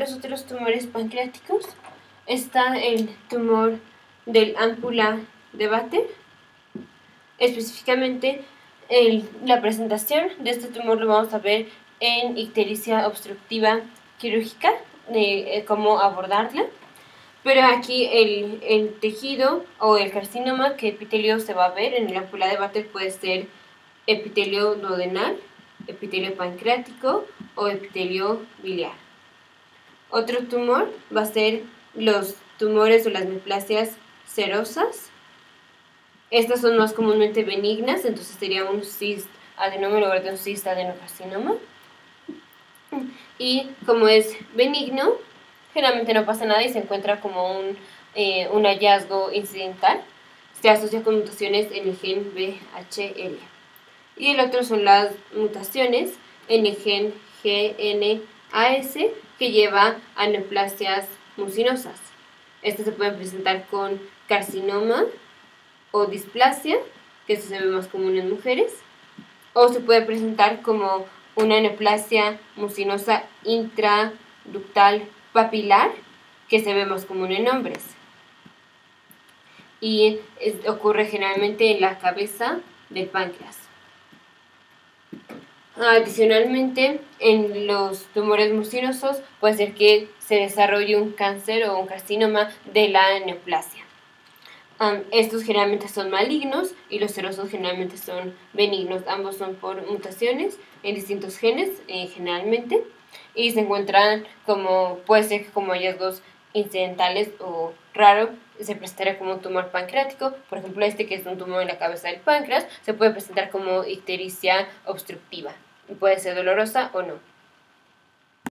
Los otros tumores pancreáticos está el tumor del ámpula de Bater. Específicamente, la presentación de este tumor lo vamos a ver en ictericia obstructiva quirúrgica, eh, cómo abordarla. Pero aquí el, el, tejido o el carcinoma que epitelio se va a ver en el ámpula de Bater puede ser epitelio duodenal, epitelio pancreático o epitelio biliar. Otro tumor va a ser los tumores o las neoplasias serosas. Estas son más comúnmente benignas, entonces sería un cyst adenoma en lugar de un cyst adenocarcinoma. Y como es benigno, generalmente no pasa nada y se encuentra como un, eh, un hallazgo incidental. Se asocia con mutaciones en el gen BHL. Y el otro son las mutaciones en el gen GNAS que lleva a neoplasias mucinosas. Estas se pueden presentar con carcinoma o displasia, que se ve más común en mujeres, o se puede presentar como una neoplasia mucinosa intraductal papilar, que se ve más común en hombres. Y ocurre generalmente en la cabeza del páncreas. Adicionalmente, en los tumores mucinosos puede ser que se desarrolle un cáncer o un carcinoma de la neoplasia. estos generalmente son malignos y los serosos generalmente son benignos. Ambos son por mutaciones en distintos genes, eh, generalmente, y se encuentran como, puede ser como hallazgos incidentales o raro, se presentaría como un tumor pancreático, por ejemplo este que es un tumor en la cabeza del páncreas, se puede presentar como ictericia obstructiva puede ser dolorosa o no.